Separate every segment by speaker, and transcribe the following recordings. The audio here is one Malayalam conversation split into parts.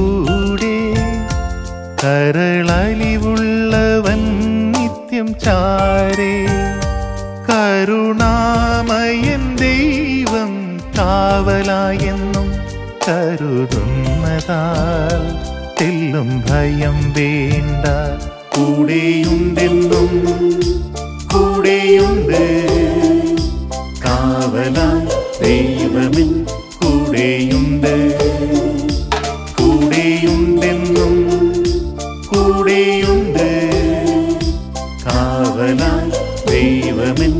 Speaker 1: കൂടെ കരളലിവുള്ളവൻ നിത്യം ചാരേ. കരുണാമയൻ ദൈവം കാവലായെന്നും കരുതുന്നതാൽ തെല്ലും ഭയം വേണ്ട. കൂടെയുണ്ടെന്നും കൂടെയുണ്ട്. കാവല ദൈവമിൽ കൂടെയുണ്ട്. ദൈവമിൻ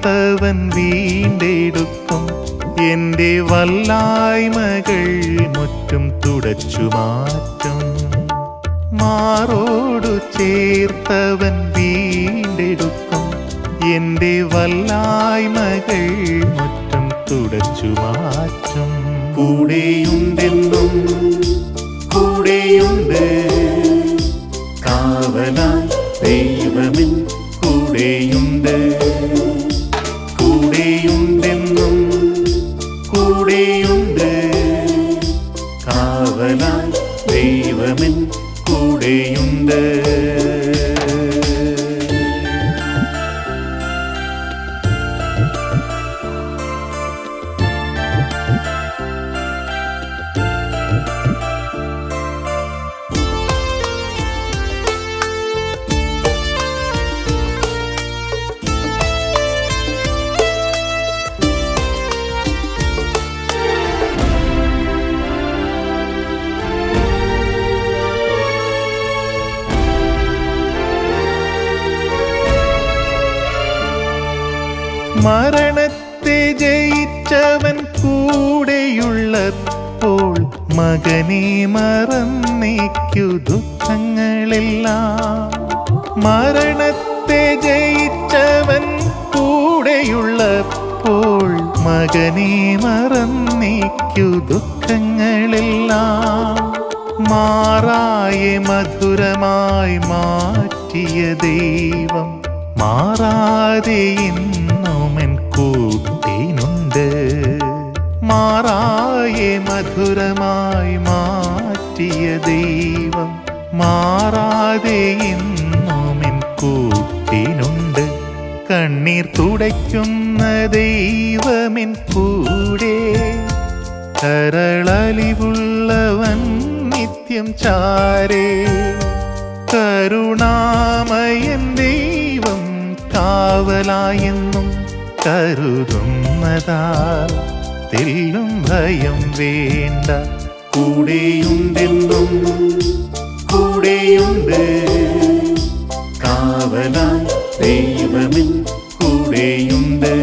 Speaker 1: ചേർത്തവൻ വീണ്ടെടുക്കും. എന്റെ വല്ലായ്മകൾ മുറ്റും തുടച്ചു മാറ്റും. മാറോടു ചേർത്തവൻ വീണ്ടെടുക്കും. എന്റെ വല്ലായ്മകൾ മുറ്റും തുടച്ചു മാറ്റും. കൂടെയുണ്ടെന്നും കൂടെയുണ്ട്. കാവല ദൈവമിൻ കൂടെയുണ്ട്. മരണത്തെ ജയിച്ചവൻ കൂടെയുള്ളപ്പോൾ മകനെ മറന്നേക്കു ദുഃഖങ്ങളെല്ലാം. മരണത്തെ ജയിച്ചവൻ കൂടെയുള്ളപ്പോൾ മകനെ മറന്നേക്കു ദുഃഖങ്ങളെല്ലാം. മാറായ മധുരമായി മാറ്റിയ ദൈവം മാറാതെ ഇന്നുമെൻ മാറായ മധുരമായി മാറ്റിയ ദൈവം മാറാതെ ഇന്നുമെൻ കൂട്ടിനുണ്ട്. കണ്ണീർ തുടയ്ക്കുന്ന ദൈവമിൻ കൂടെ. കരളലിവുള്ളവൻ നിത്യം ചാരേ. കരുണാമയൻ ദൈവം കാവലായെന്നും കരുതുന്നതാൽ തെല്ലും ഭയം വേണ്ട. കൂടെയുണ്ടെന്നും കൂടെയുണ്ട്. കാവലാ ദൈവമിൽ കൂടെയുണ്ട്.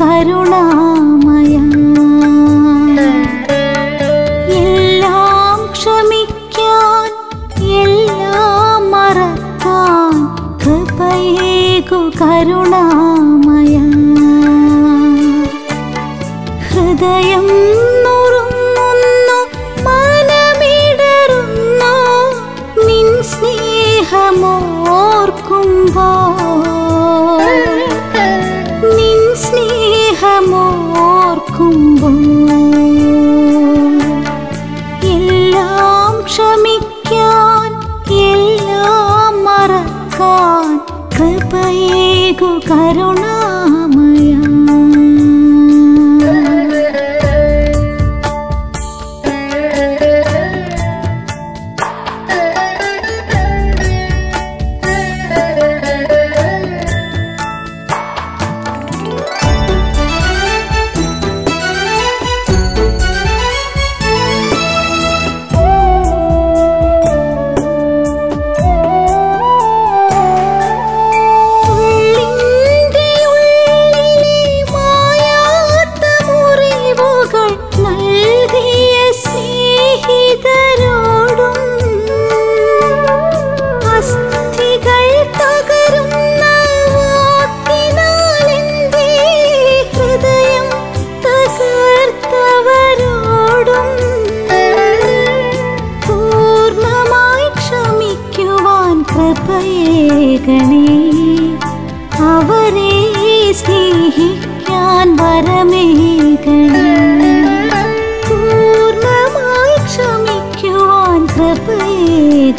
Speaker 2: കരുണാമയ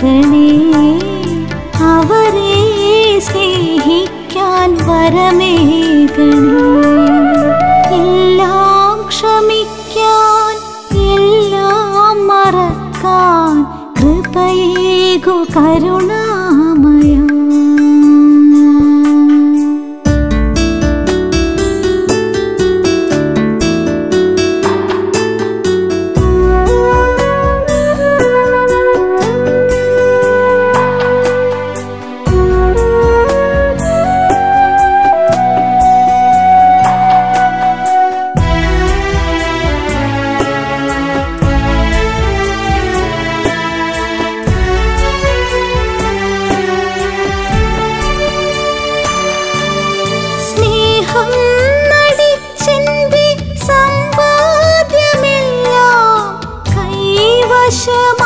Speaker 3: न् वरम वशमा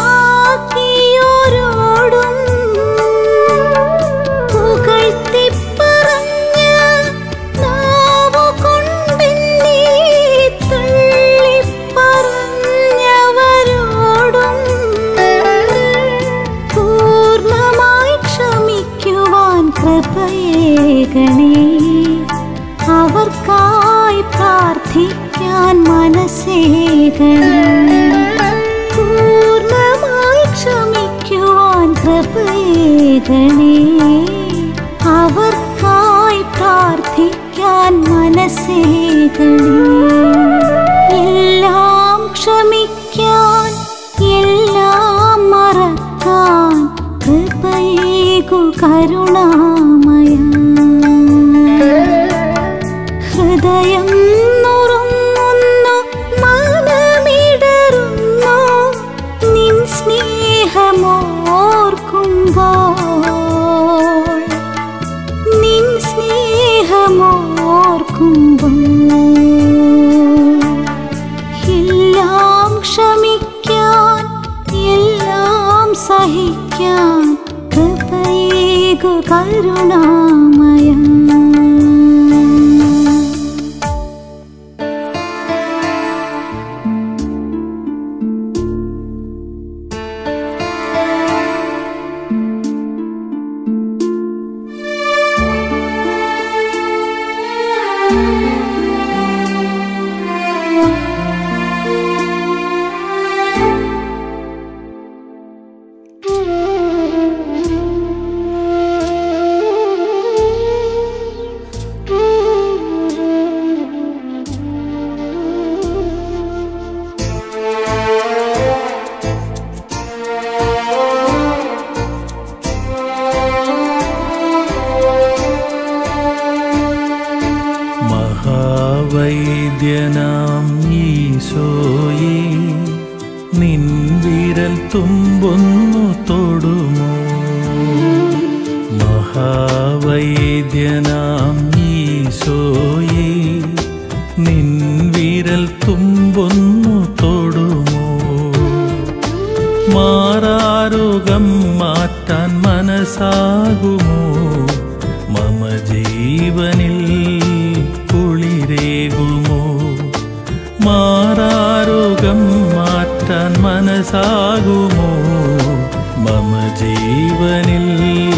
Speaker 3: can be. മമ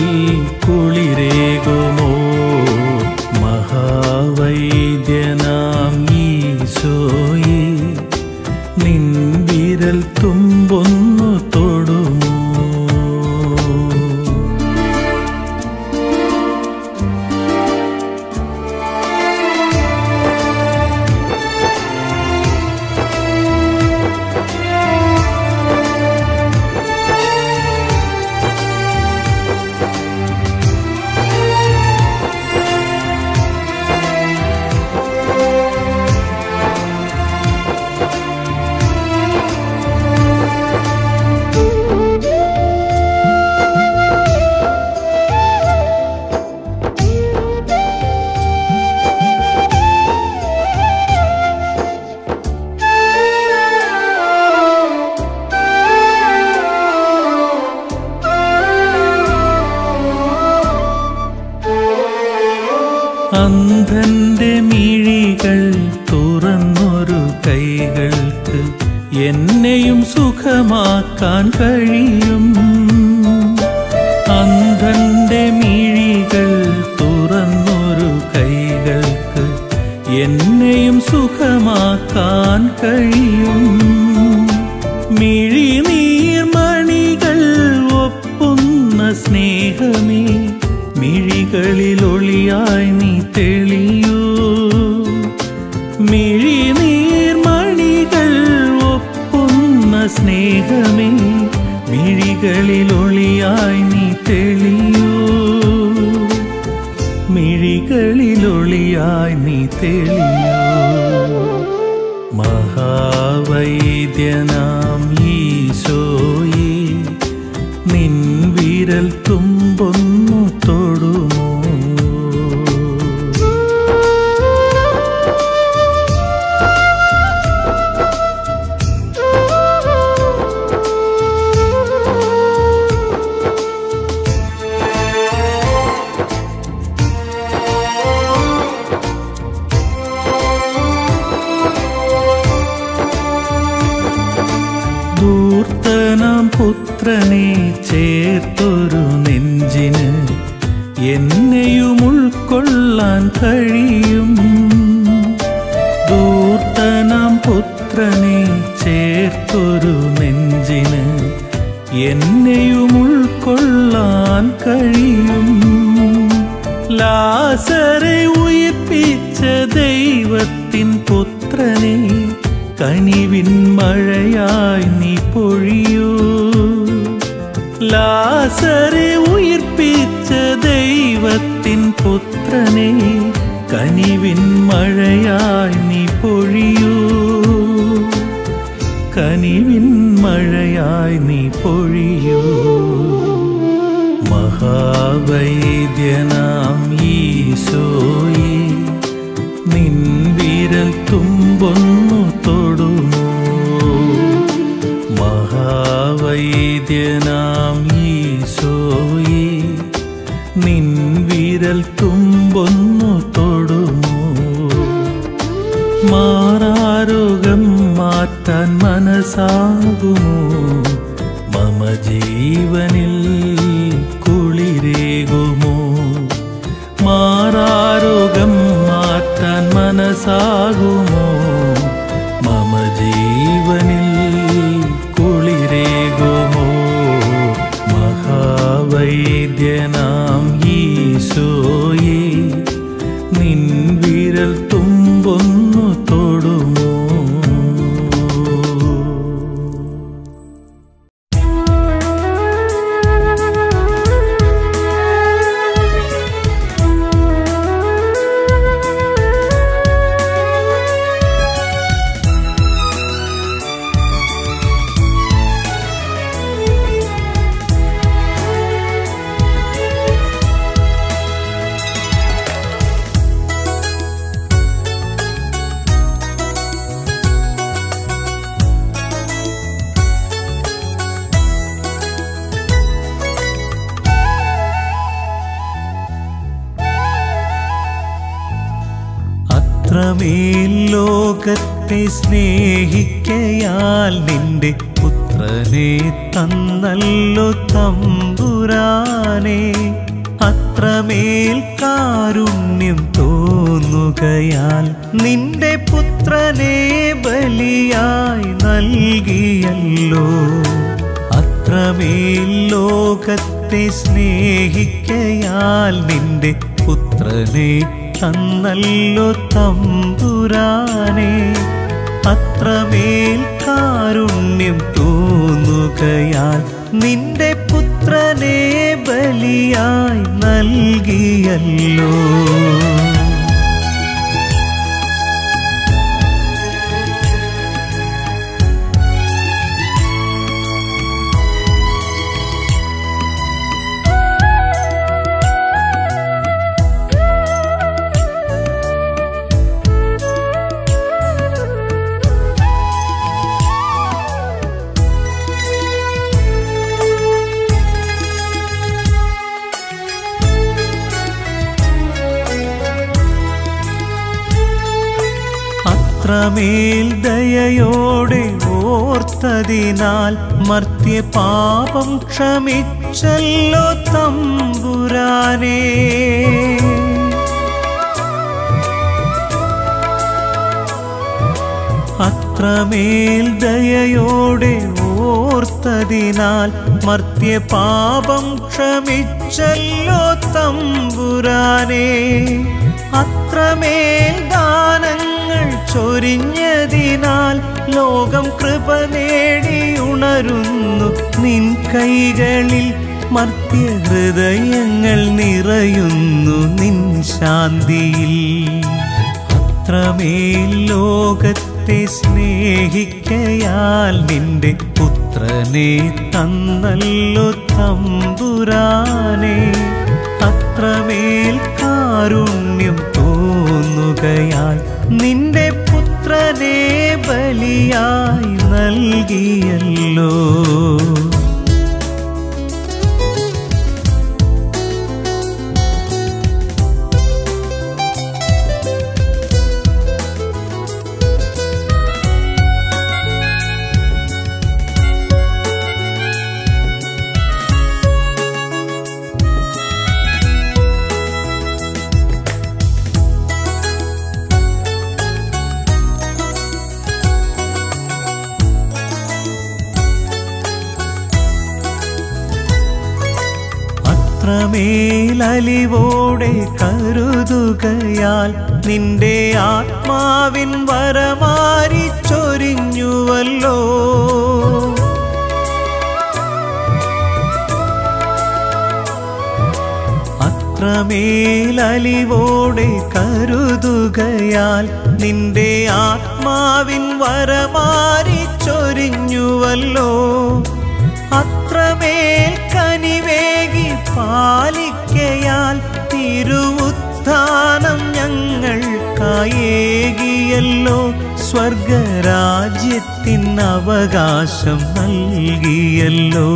Speaker 3: അന്ധന്റെ മിഴികൾ തുറന്നൊരു കൈകൾക്ക് എന്നെയും സുഖമാക്കാൻ കഴിയും. അന്ധന്റെ മിഴികൾ തുറന്നൊരു കൈകൾക്ക് എന്നെയും സുഖമാക്കാൻ കഴിയും. മഹാവൈദ്യനാം ഈശോയെ നിൻ വിരൽ തുമ്പൊന്നു കനിവിൻ മഴയായി നീ പൊഴിയൂ. ലാസറെ ഉയർപ്പിച്ച ദൈവത്തിൻ പുത്രനെ കനിവിൻ മഴയായി നീ പൊഴിയൂ. കനിവിൻ മഴയായി നീ പൊഴിയൂ. മഹാവൈദ്യനാം ഈശോയെ നിൻ വിരൽ തുമ്പൊന്നു. മഹാവൈദ്യനാം ഈശോയെ നിൻ വിരൽ തുമ്പൊന്നു തൊടുമോ? മാറാരോഗം മാറ്റാൻ മനസ്സാകുമോ? മമ ജീവനിൽ കുളിരേകുമോ? മാറാരോഗം മാറ്റാൻ മനസ്സാകുമോ?
Speaker 4: അത്രമേൽ ലോകത്തെ സ്നേഹിക്കയാൽ നിന്റെ പുത്രനെ തന്നല്ലോ തമ്പുരാനെ. അത്രമേൽ കാരുണ്യം തോന്നുകയാൽ നിന്റെ പുത്രനെ ബലിയായി നൽകിയല്ലോ. അത്രമേൽ ലോകത്തെ സ്നേഹിക്കയാൽ നിന്റെ പുത്രനെ തന്നല്ലോ തമ്പുരാനെ. അത്രമേൽ കാരുണ്യം തോന്നുകയാൽ നിന്റെ പുത്രനെ ബലിയായി നൽകിയല്ലോ. ദയയോടെ ഓർത്തതിനാൽ മർത്യ പാപം ക്ഷമിച്ചല്ലോ തമ്പുരാനേ. അത്രമേൽ ദയയോടെ ഓർത്തതിനാൽ മർത്യ പാപം ക്ഷമിച്ചല്ലോ തമ്പുരാനേ. അത്രമേൽ ദാനങ്ങൾ ചൊരിഞ്ഞതിനാൽ ലോകം കൃപ നേടി ഉണരുന്നു. നിൻ കൈകളിൽ മർത്യ ഹൃദയങ്ങൾ നിറയുന്നു. നിൻ ശാന്തിയിൽ അത്രമേൽ ലോകത്തെ സ്നേഹിക്കയാൽ നിന്റെ പുത്രനെ തന്നല്ലോ തമ്പുരാനെ. അത്രമേൽ കാരുണ്യം തോന്നുകയാൽ നിന്റെ പുത്രനെ ബലിയായി നൽകിയല്ലോ. അത്രമേലലിവോടെ കരുതുകയാൽ നിന്റെ ആത്മാവിൻ വരമാരി ചൊരിഞ്ഞുവല്ലോ. അത്രമേലലിവോടെ കരുതുകയാൽ നിന്റെ ആത്മാവിൻ വരമാരി ചൊരിഞ്ഞുവല്ലോ. അത്രമേൽ കനിവേകി പാലിക്കയാൽ തിരുവുത്ഥാനം ഞങ്ങൾക്കായേകിയല്ലോ. സ്വർഗരാജ്യത്തിൻ അവകാശം നൽകിയല്ലോ.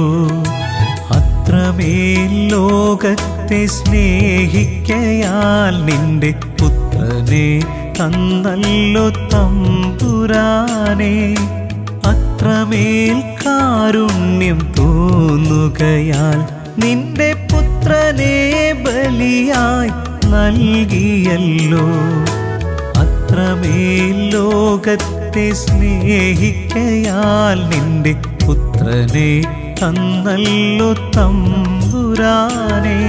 Speaker 4: അത്രമേൽ ലോകത്തെ സ്നേഹിക്കയാൽ നിന്റെ പുത്രനെ തന്നല്ലോ തമ്പുരാനെ. അത്രമേൽ കാരുണ്യം തോന്നുകയാൽ നിന്റെ പുത്രനെ ബലിയായി നൽകിയല്ലോ. അത്രമേൽ ലോകത്തെ സ്നേഹിക്കയാൽ നിന്റെ പുത്രനെ തന്നല്ലോ തമ്പുരാനെ.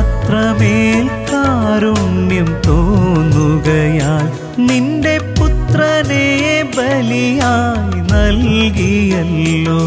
Speaker 4: അത്രമേൽ കാരുണ്യം തോന്നുകയാൽ നിന്റെ പുത്രനെ ബലിയായി നൽകിയല്ലോ.